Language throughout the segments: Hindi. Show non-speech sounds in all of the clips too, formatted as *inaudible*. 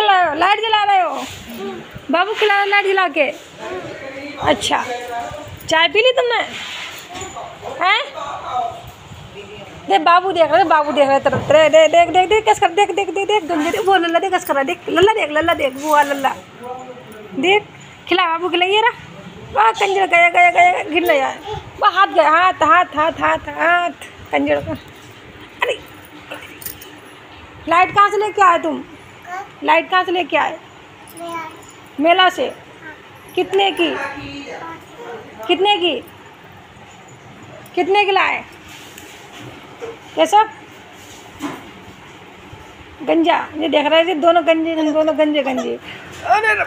रहे हो लाइट जला रहे हो बाबू खिला लाइट जला के अच्छा चाय पी ली तुमने हैं देख बाबू देख रहे बाबू देख रहे तरफ़ तेरे देख देख देख देख कैसे कर देख देख देख देख गंजे देख वो लल्ला देख कैसे कर रहा देख लल्ला देख लल्ला देख वो लल्ला देख खिला बाबू खिलाइए रहा वाह कंजर गया गया गया गिर यार वाह हाथ गया हाथ हाथ हाथ हाथ हाथ कंजर का लाइट कहाँ से लेके आए तुम? लाइट कहाँ से लेके आए? मेला से। कितने की? कितने की? कितने की लाए? ये सब? गंजा। ये देख रहे थे दोनों गंजे दोनों गंजे गंजे। अरे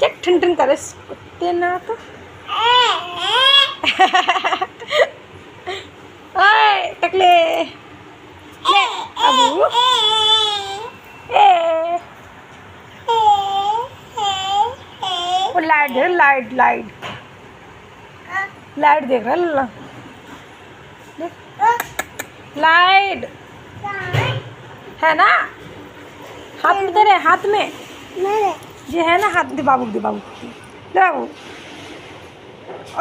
चेक ठन ठन करे। कुत्ते ना तो *laughs* *laughs* आए टकले ले अबू ए वो लाइट देख लाइट लाइट। लाइट देख रहा है लाइट। है ना? हाथ में तेरे हाथ में। ये है ना हाथ दे बाबू दे बाबू ले बाबू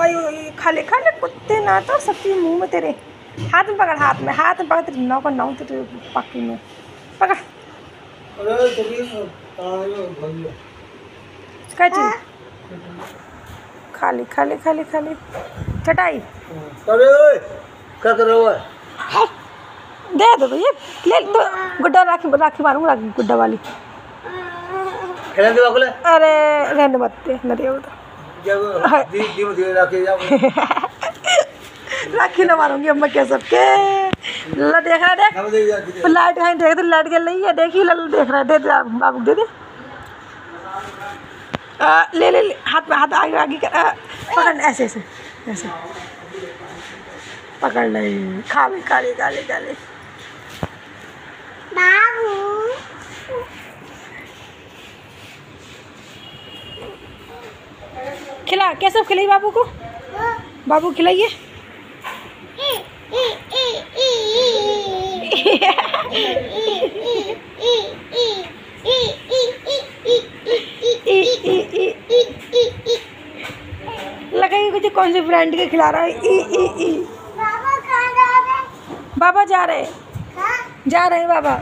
ओए खा ले खा ले कुत्ते ना तो सबके मुँह में तेरे। हाथ में पकड़ हाथ में हाथ में पकड़ तेरे नौ का नौ तेरे पक्की में। पकड़। क्या चीज़ खा ली खा ली खा ली खा ली चटाई. अरे क्या कर रहा है? दे दो भैया. ले दो गुड्डा राखी राखी मारूँगा राखी गुड्डा वाली. खेलने दे बाकुले अरे रहने मत दे न दे तो रखे ना मारूँगी अम्मा क्या सबके. लल्ला देख रहा है देख. लाइट कहीं देख दे लाइट जल रही है. देखी लल्ला देख रहा है. दे दे बाबू दे दे. आ, ले ले ले हाथ में हाथ आगे आगे कर आ, पकड़ ऐसे ऐसे ऐसे। पकड़ ले खा ले खा ले खा ले खा ले। खिला क्या सब खिलाई बाबू को? बाबू खिलाइए ई ई ई लगाइए कुछ कौन से ब्रांड के खिला रहा है? ई ई ई। बाबा जा रहे हैं? जा रहे हैं बाबा।